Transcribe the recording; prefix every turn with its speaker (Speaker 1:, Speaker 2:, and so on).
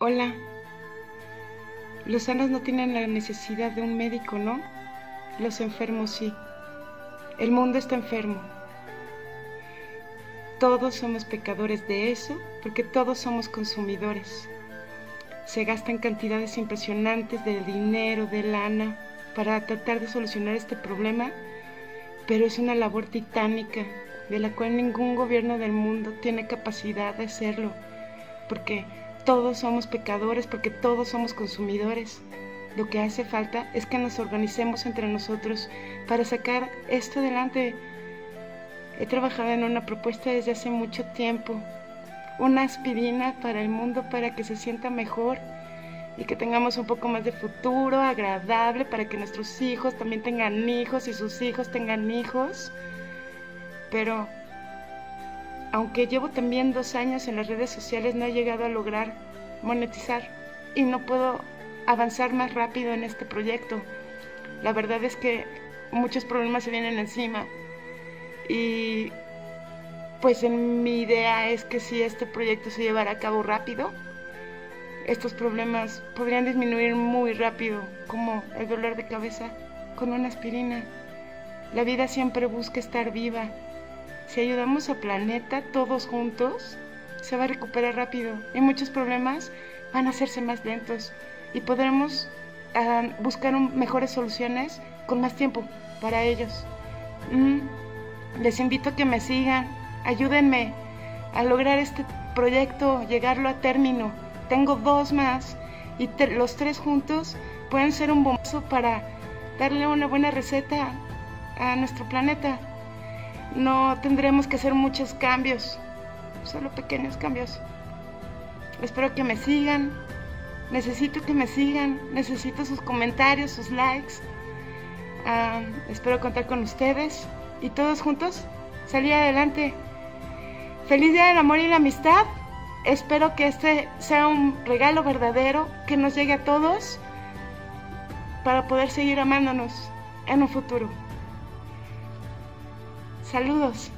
Speaker 1: Hola. Los sanos no tienen la necesidad de un médico, ¿no? Los enfermos sí. El mundo está enfermo. Todos somos pecadores de eso porque todos somos consumidores. Se gastan cantidades impresionantes de dinero, de lana, para tratar de solucionar este problema, pero es una labor titánica de la cual ningún gobierno del mundo tiene capacidad de hacerlo, porque todos somos pecadores, porque todos somos consumidores. Lo que hace falta es que nos organicemos entre nosotros para sacar esto adelante. He trabajado en una propuesta desde hace mucho tiempo, una aspirina para el mundo para que se sienta mejor y que tengamos un poco más de futuro agradable para que nuestros hijos también tengan hijos y sus hijos tengan hijos. Pero aunque llevo también dos años en las redes sociales, no he llegado a lograr monetizar y no puedo avanzar más rápido en este proyecto. La verdad es que muchos problemas se vienen encima y pues en mi idea es que si este proyecto se llevara a cabo rápido, estos problemas podrían disminuir muy rápido, como el dolor de cabeza con una aspirina. La vida siempre busca estar viva si ayudamos al planeta todos juntos, se va a recuperar rápido y muchos problemas van a hacerse más lentos y podremos ah, buscar mejores soluciones con más tiempo para ellos. Mm, les invito a que me sigan, ayúdenme a lograr este proyecto, llegarlo a término. Tengo dos más y los tres juntos pueden ser un bombazo para darle una buena receta a nuestro planeta no tendremos que hacer muchos cambios, solo pequeños cambios. Espero que me sigan, necesito que me sigan, necesito sus comentarios, sus likes. espero contar con ustedes y todos juntos salir adelante. Feliz Día del Amor y la Amistad. Espero que este sea un regalo verdadero que nos llegue a todos para poder seguir amándonos en un futuro. Saludos.